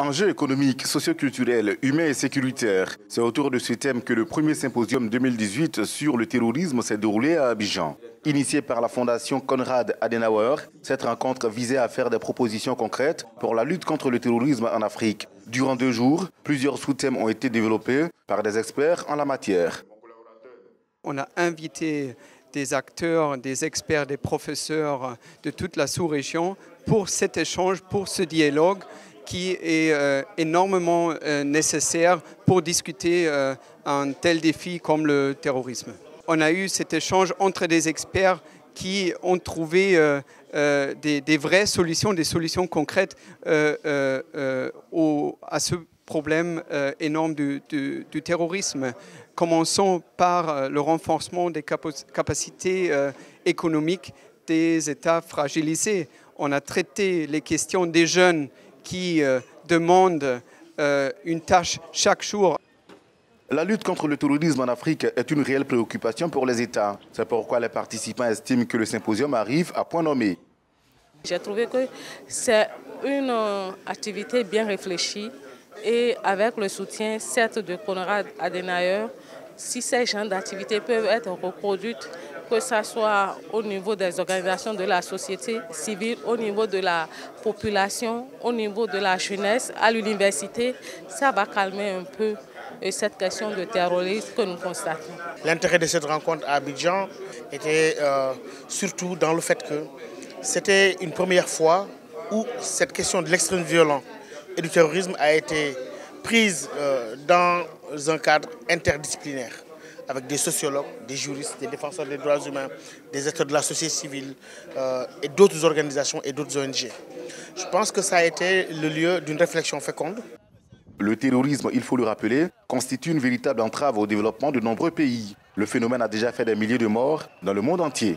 Enjeux économiques, socioculturels, humains et sécuritaires. C'est autour de ce thème que le premier symposium 2018 sur le terrorisme s'est déroulé à Abidjan. Initié par la fondation Konrad Adenauer, cette rencontre visait à faire des propositions concrètes pour la lutte contre le terrorisme en Afrique. Durant deux jours, plusieurs sous-thèmes ont été développés par des experts en la matière. On a invité des acteurs, des experts, des professeurs de toute la sous-région pour cet échange, pour ce dialogue qui est euh, énormément euh, nécessaire pour discuter euh, un tel défi comme le terrorisme. On a eu cet échange entre des experts qui ont trouvé des, vraies solutions, des solutions concrètes à ce problème énorme du, du, terrorisme. Commençons par le renforcement des capacités économiques des États fragilisés. On a traité les questions des jeunes qui euh, demandent euh, une tâche chaque jour. La lutte contre le terrorisme en Afrique est une réelle préoccupation pour les États. C'est pourquoi les participants estiment que le symposium arrive à point nommé. J'ai trouvé que c'est une euh, activité bien réfléchie et avec le soutien certes de Conrad Adenauer, si ces genres d'activités peuvent être reproduites que ce soit au niveau des organisations de la société civile, au niveau de la population, au niveau de la jeunesse, à l'université, ça va calmer un peu cette question de terrorisme que nous constatons. L'intérêt de cette rencontre à Abidjan était euh, surtout dans le fait que c'était une première fois où cette question de l'extrême violence et du terrorisme a été prise euh, dans un cadre interdisciplinaire avec des sociologues, des juristes, des défenseurs des droits humains, des acteurs de la société civile euh, et d'autres organisations et d'autres ONG. Je pense que ça a été le lieu d'une réflexion féconde. Le terrorisme, il faut le rappeler, constitue une véritable entrave au développement de nombreux pays. Le phénomène a déjà fait des milliers de morts dans le monde entier.